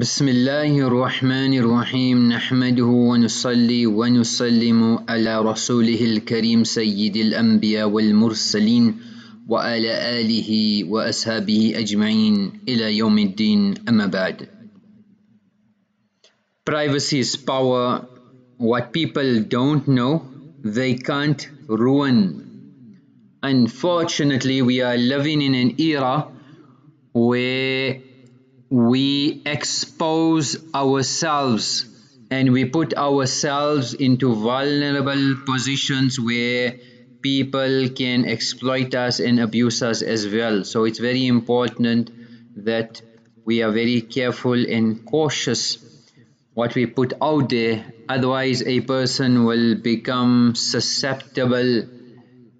بسم الله الرحمن الرحيم نحمده ونصلي ونسلم على رسوله الكريم سيد الأنبياء والمرسلين وعلى آله وأصحابه أجمعين إلى يوم الدين أما بعد Privacy is power. What people don't know, they can't ruin. Unfortunately, we are living in an era where we expose ourselves and we put ourselves into vulnerable positions where people can exploit us and abuse us as well. So it's very important that we are very careful and cautious what we put out there otherwise a person will become susceptible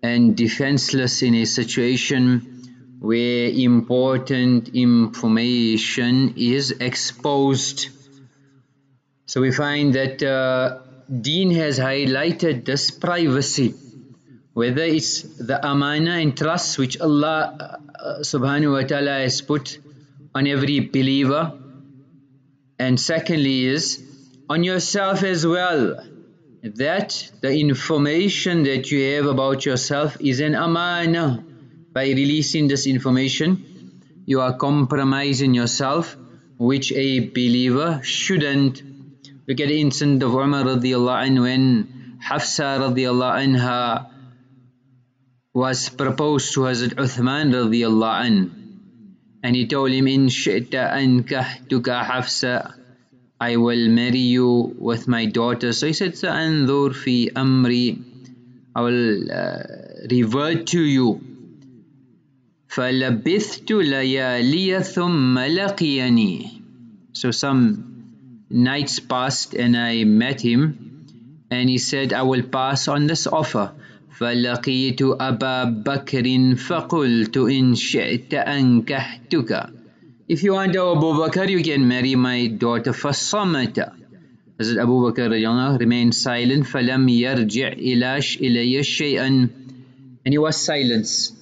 and defenseless in a situation where important information is exposed. So we find that uh, Deen has highlighted this privacy, whether it's the amana and trust which Allah uh, subhanahu wa ta'ala has put on every believer, and secondly is on yourself as well that the information that you have about yourself is an amana by releasing this information, you are compromising yourself, which a believer shouldn't. Look at the incident of Umar radiallahu anhu when Hafsa radiallahu anha was proposed to Hazrat Uthman radiallahu anhu. And he told him, In shi'ta ankahtuka Hafsa, I will marry you with my daughter. So he said, Sa'andur fi amri, I will uh, revert to you فلبثت ليالي ثم لقيني so some nights passed and I met him and he said I will pass on this offer فلقيت أبا بكر فقلت إن شئت أنكحتك If you want Abu Bakr you can marry my daughter فصمت Hazrat Abu Bakr remained silent فلم يرجع إلي شيئا and he was silent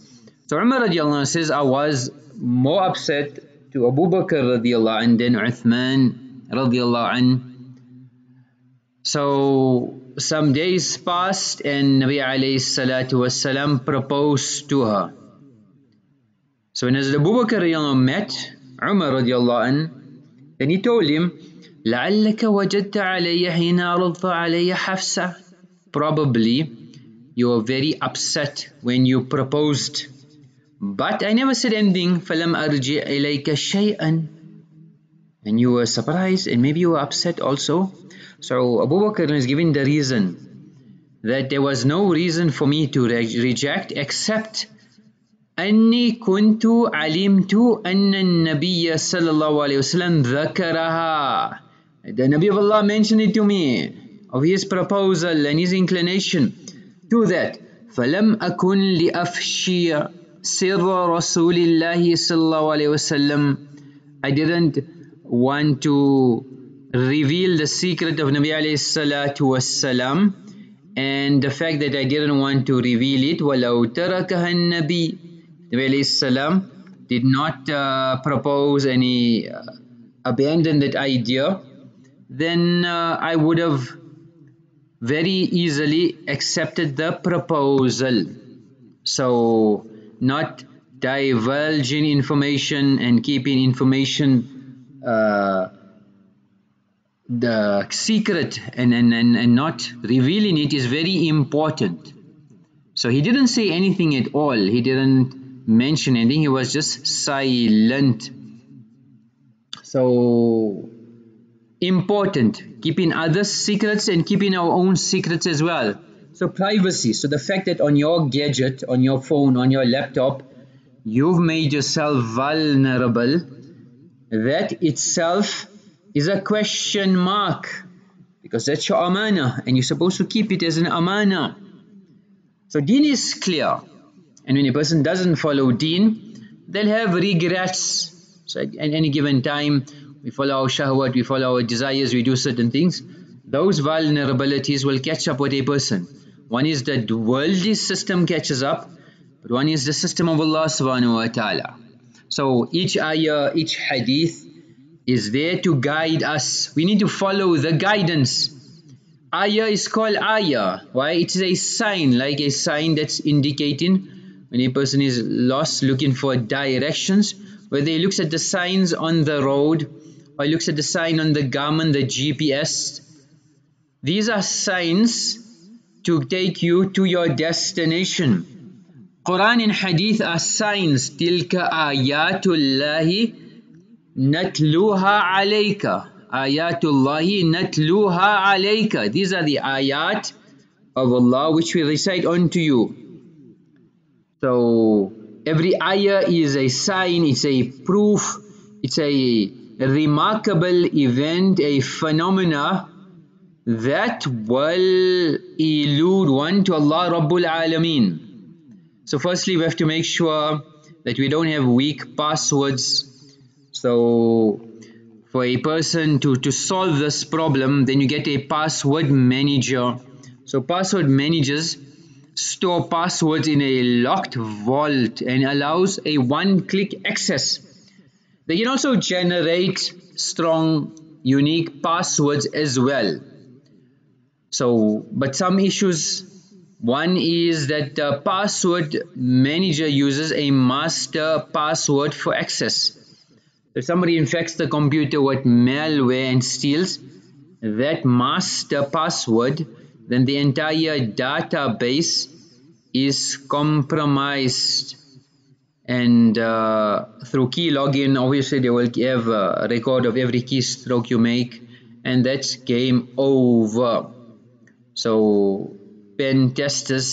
So Umar radiallahu says, I was more upset to Abu Bakr radiallahu anh than Uthman radiallahu anh. So some days passed and Nabi alayhi salatu wasalam proposed to her. So when Hazrat Abu Bakr radiallahu met Umar radiallahu anh, then he told him, لعلك وجدت علي حين عرضت علي حفصة Probably you were very upset when you proposed but I never said anything فَلَمْ أَرْجِعْ إِلَيْكَ شَيْئًا and you were surprised and maybe you were upset also so Abu Bakr is giving the reason that there was no reason for me to re reject except أني كنت علمت أن النبي صلى الله عليه وسلم ذكرها the Nabi of Allah mentioned it to me of his proposal and his inclination to that فلم أكن لأفشي سر رسول الله صلى الله عليه وسلم I didn't want to reveal the secret of Nabi عليه الصلاة والسلام and the fact that I didn't want to reveal it ولو تركها النبي Nabi عليه السلام did not uh, propose any uh, abandon that idea then uh, I would have very easily accepted the proposal so not divulging information and keeping information uh, the secret and, and, and, and not revealing it is very important. So he didn't say anything at all. He didn't mention anything. He was just silent. So important keeping others secrets and keeping our own secrets as well so privacy, so the fact that on your gadget, on your phone, on your laptop, you've made yourself vulnerable, that itself is a question mark because that's your amana and you're supposed to keep it as an amana. So deen is clear and when a person doesn't follow deen, they'll have regrets. So at any given time, we follow our shahwat, we follow our desires, we do certain things. Those vulnerabilities will catch up with a person. One is that the worldly system catches up, but one is the system of Allah subhanahu wa ta'ala. So each ayah, each hadith is there to guide us. We need to follow the guidance. Ayah is called ayah. Why? It is a sign, like a sign that's indicating when a person is lost looking for directions, whether he looks at the signs on the road or looks at the sign on the Garmin, the GPS. These are signs to take you to your destination. Quran and Hadith are signs. Tilka ayatullahi natluha alayka. Ayatullahi natluha alayka. These are the ayat of Allah which we recite unto you. So every ayah is a sign, it's a proof, it's a remarkable event, a phenomena that will elude one to Allah Rabbul Alameen. So firstly we have to make sure that we don't have weak passwords. So for a person to, to solve this problem then you get a password manager. So password managers store passwords in a locked vault and allows a one-click access. They can also generate strong unique passwords as well. So, but some issues, one is that the password manager uses a master password for access. If somebody infects the computer with malware and steals that master password, then the entire database is compromised and uh, through key logging obviously they will have a record of every keystroke you make and that's game over so pen testers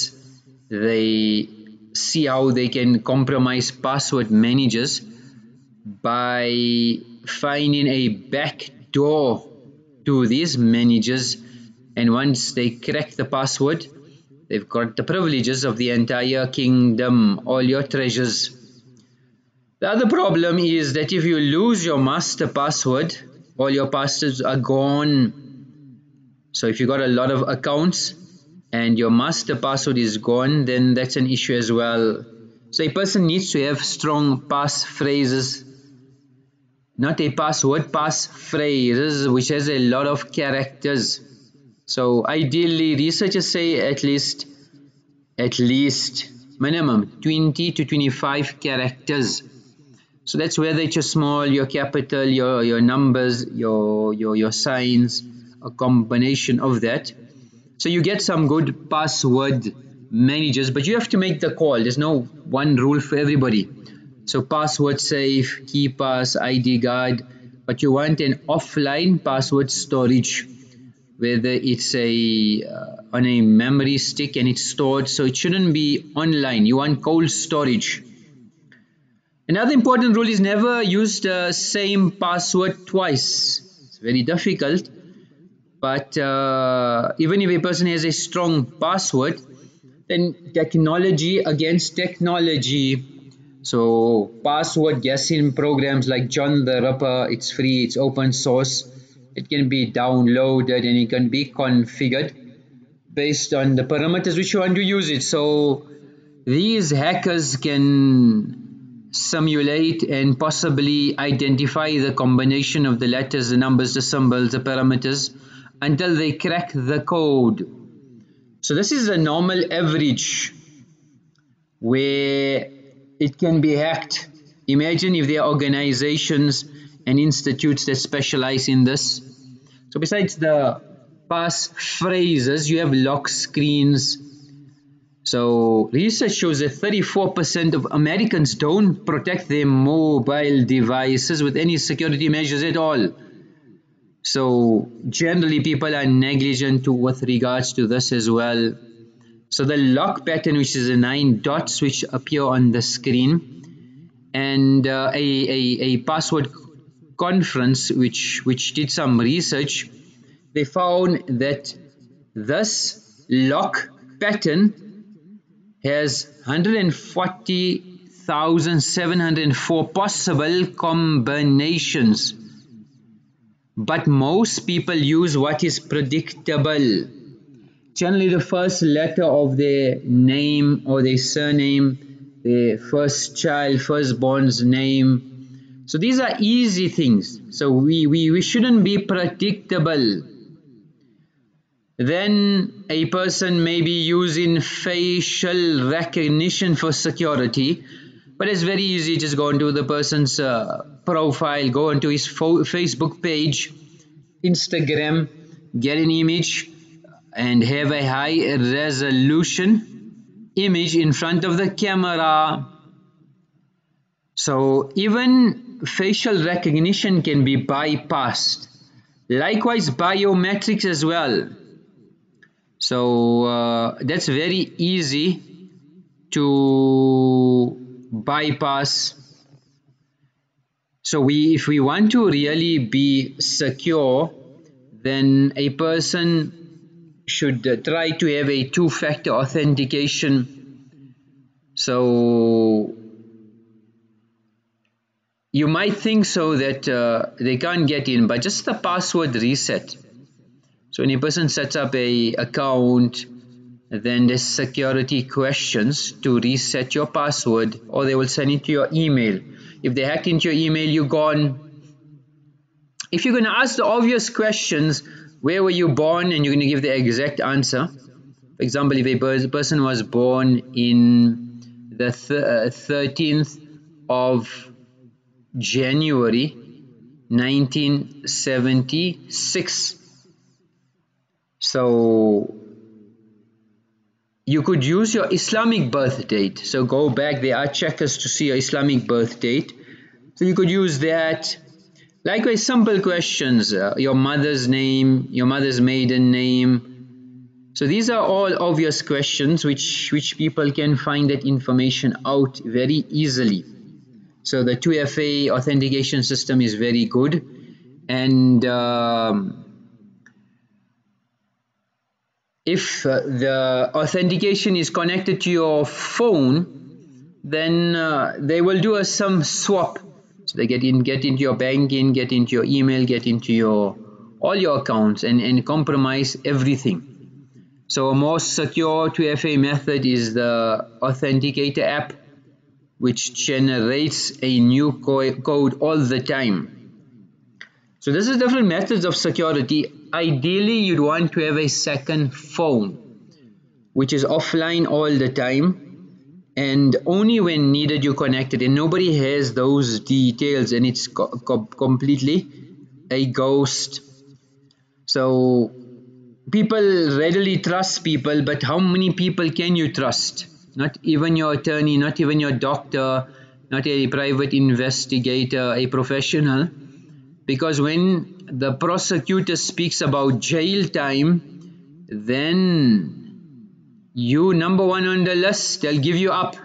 they see how they can compromise password managers by finding a back door to these managers. And once they crack the password they've got the privileges of the entire kingdom all your treasures. The other problem is that if you lose your master password all your passwords are gone so if you got a lot of accounts and your master password is gone then that's an issue as well. So a person needs to have strong pass phrases not a password pass phrases which has a lot of characters. So ideally researchers say at least at least minimum 20 to 25 characters. So that's whether it's your small your capital your your numbers your your your signs a combination of that. So you get some good password managers but you have to make the call. There's no one rule for everybody. So password safe KeePass id guard but you want an offline password storage whether it's a uh, on a memory stick and it's stored. So it shouldn't be online. You want cold storage. Another important rule is never use the same password twice. It's very difficult but uh, even if a person has a strong password then technology against technology. So password guessing programs like John the Ripper it's free it's open source. It can be downloaded and it can be configured based on the parameters which you want to use it. So these hackers can simulate and possibly identify the combination of the letters the numbers the symbols the parameters until they crack the code so this is a normal average where it can be hacked imagine if there are organizations and institutes that specialize in this. So besides the pass phrases, you have lock screens. So research shows that 34% of Americans don't protect their mobile devices with any security measures at all. So generally people are negligent to, with regards to this as well. So the lock pattern which is the nine dots which appear on the screen and uh, a, a, a password conference which which did some research they found that this lock pattern has 140,704 possible combinations but most people use what is predictable. Generally the first letter of their name or their surname their first child firstborn's name. So these are easy things. So we, we, we shouldn't be predictable. Then a person may be using facial recognition for security but it's very easy. Just go into the person's uh, profile go into his Facebook page Instagram get an image and have a high resolution image in front of the camera. So even facial recognition can be bypassed. Likewise biometrics as well. So uh, that's very easy to bypass. So we if we want to really be secure then a person should try to have a two-factor authentication. So you might think so that uh, they can't get in but just the password reset. So when a person sets up a account then there's security questions to reset your password or they will send it to your email. If they hack into your email you're gone. If you're going to ask the obvious questions where were you born? And you're going to give the exact answer. For example if a person was born in the th uh, 13th of January 1976 so you could use your Islamic birth date. So go back, there are checkers to see your Islamic birth date. So you could use that. Likewise, simple questions, uh, your mother's name, your mother's maiden name. So these are all obvious questions which, which people can find that information out very easily. So the 2FA authentication system is very good and um, if uh, the authentication is connected to your phone then uh, they will do a SIM swap. So they get in get into your banking get into your email get into your all your accounts and, and compromise everything. So a more secure 2FA method is the authenticator app which generates a new co code all the time so this is different methods of security. Ideally, you'd want to have a second phone, which is offline all the time, and only when needed you connect it. And nobody has those details, and it's co co completely a ghost. So people readily trust people, but how many people can you trust? Not even your attorney, not even your doctor, not a private investigator, a professional because when the prosecutor speaks about jail time then you number one on the list they'll give you up.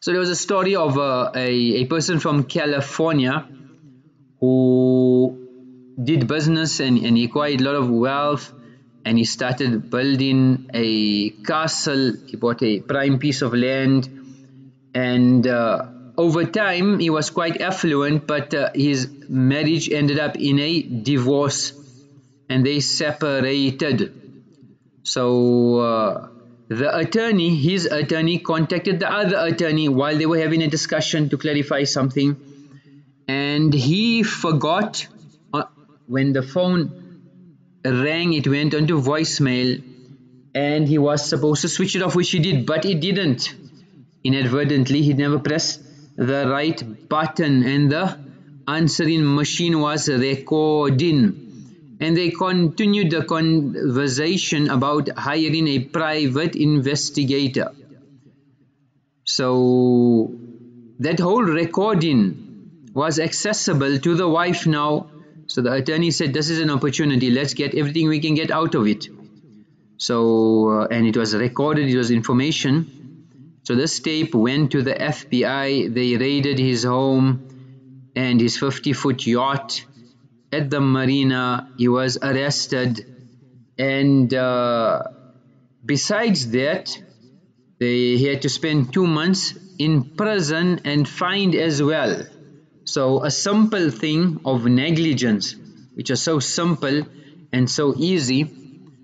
So there was a story of a, a, a person from California who did business and, and he acquired a lot of wealth and he started building a castle. He bought a prime piece of land and uh, over time he was quite affluent but uh, his marriage ended up in a divorce and they separated. So uh, the attorney his attorney contacted the other attorney while they were having a discussion to clarify something and he forgot uh, when the phone rang it went onto voicemail and he was supposed to switch it off which he did but he didn't. Inadvertently he never pressed the right button and the answering machine was recording. And they continued the conversation about hiring a private investigator. So that whole recording was accessible to the wife now. So the attorney said this is an opportunity. Let's get everything we can get out of it. So uh, and it was recorded. It was information so this tape went to the FBI, they raided his home and his 50 foot yacht at the marina. He was arrested and uh, besides that, they he had to spend two months in prison and fined as well. So a simple thing of negligence, which is so simple and so easy.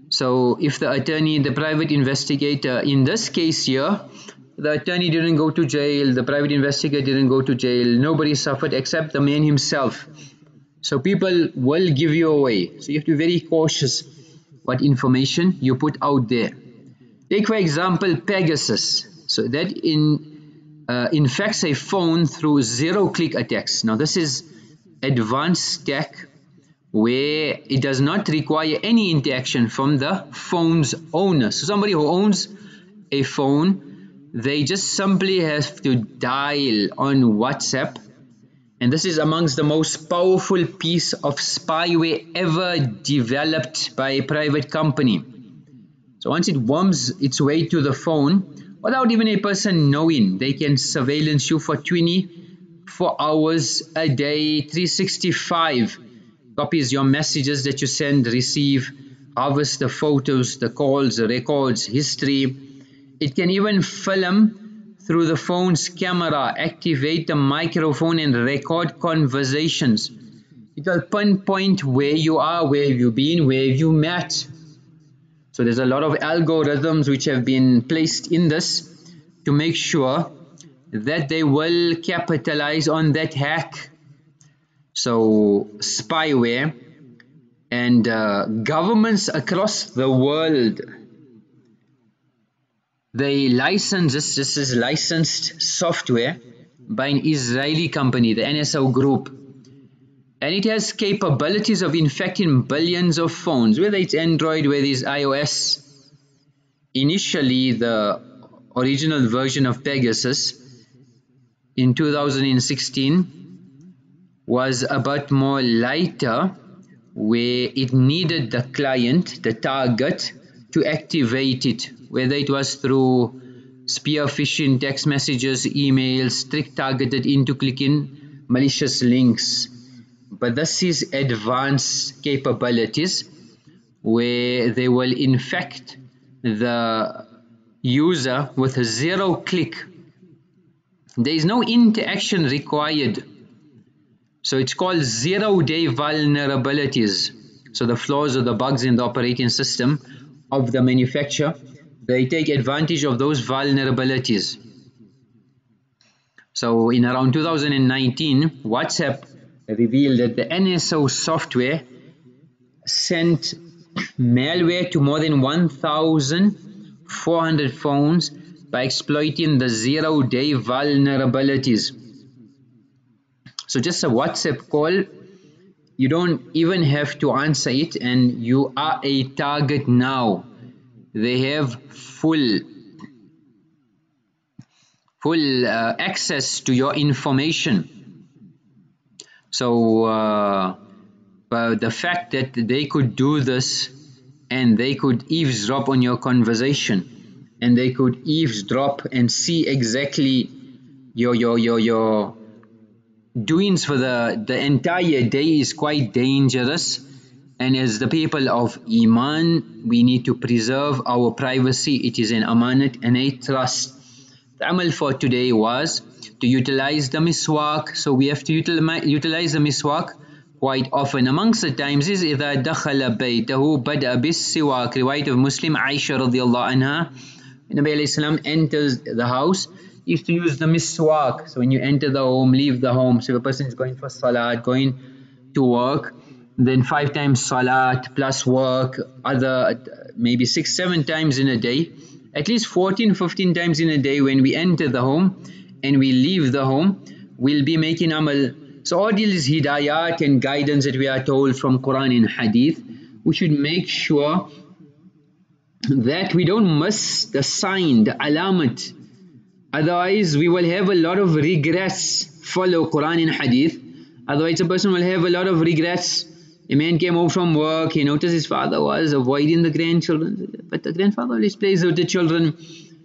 So if the attorney, the private investigator in this case here, the attorney didn't go to jail, the private investigator didn't go to jail, nobody suffered except the man himself. So people will give you away. So you have to be very cautious what information you put out there. Take for example Pegasus. So that in uh, infects a phone through zero-click attacks. Now this is advanced tech where it does not require any interaction from the phone's owner. So somebody who owns a phone they just simply have to dial on WhatsApp and this is amongst the most powerful piece of spyware ever developed by a private company. So once it worms its way to the phone, without even a person knowing, they can surveillance you for 24 hours a day, 365. Copies your messages that you send, receive, harvest the photos, the calls, the records, history, it can even film through the phone's camera, activate the microphone and record conversations. It will pinpoint where you are, where you've been, where you met. So there's a lot of algorithms which have been placed in this to make sure that they will capitalize on that hack. So spyware and uh, governments across the world they license this, this is licensed software by an Israeli company, the NSO group. And it has capabilities of infecting billions of phones, whether it's Android, whether it's iOS. Initially, the original version of Pegasus in 2016 was a bit more lighter where it needed the client, the target, to activate it whether it was through spear phishing, text messages, emails, trick targeted into clicking malicious links. But this is advanced capabilities where they will infect the user with a zero click. There is no interaction required. So it's called zero day vulnerabilities. So the flaws or the bugs in the operating system of the manufacturer they take advantage of those vulnerabilities. So in around 2019, WhatsApp revealed that the NSO software sent malware to more than 1,400 phones by exploiting the zero-day vulnerabilities. So just a WhatsApp call, you don't even have to answer it and you are a target now. They have full full uh, access to your information. So uh, the fact that they could do this and they could eavesdrop on your conversation and they could eavesdrop and see exactly your your your your doings for the the entire day is quite dangerous and as the people of Iman we need to preserve our privacy it is an amanat and a trust the amal for today was to utilize the miswak so we have to utilize the miswak quite often amongst the times is إذا دخل بيته بدأ بالسواك riwayat of Muslim Aisha radiallahu anha Nabi alayhi salam enters the house used to use the miswak. So when you enter the home leave the home. So if a person is going for salat going to work then five times salat plus work other maybe six seven times in a day at least 14 15 times in a day when we enter the home and we leave the home we'll be making amal. So all these hidayat and guidance that we are told from Quran and Hadith we should make sure that we don't miss the sign the alamat otherwise we will have a lot of regrets follow Quran and Hadith otherwise a person will have a lot of regrets a man came home from work, he noticed his father was avoiding the grandchildren. But the grandfather always plays with the children,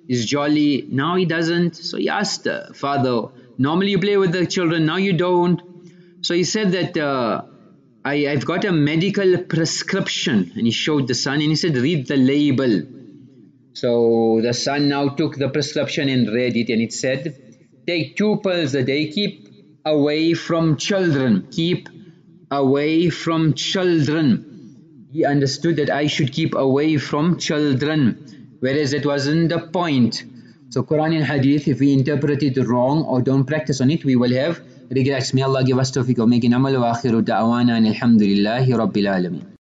is jolly. Now he doesn't. So he asked the father, normally you play with the children, now you don't. So he said that uh, I, I've got a medical prescription. And he showed the son and he said, read the label. So the son now took the prescription and read it and it said, take two pills a day, keep away from children, keep away from children. He understood that I should keep away from children, whereas it wasn't the point. So Quran and Hadith, if we interpret it wrong or don't practice on it, we will have regrets. May Allah give us tawfiq of making amal wa akhiru da'wana and alhamdulillahi rabbil alameen.